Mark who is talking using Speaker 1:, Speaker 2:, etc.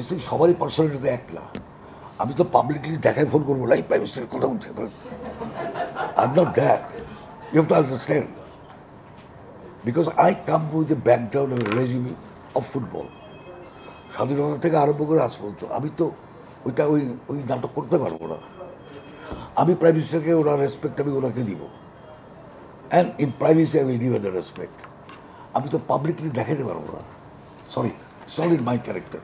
Speaker 1: এসে সবারই পার্সোনালিটি তো এক না আমি তো পাবলিকলি দেখায় ফোন করব, লাইফ প্রাইম মিনিস্টারের কথা বলতে I am not that you have to understand because I come with a background regime of football স্বাধীনতা থেকে আরম্ভ করে আজ পর্যন্ত আমি তো ওইটা ওই ওই নাটক করতে পারব না। আমি প্রাইম মিনিস্টারকে ওনার রেসপেক্ট আমি ওনাকে দিব। And in privacy I will give the respect আমি তো পাবলিকলি দেখাতে পারব না। Sorry sorry in my character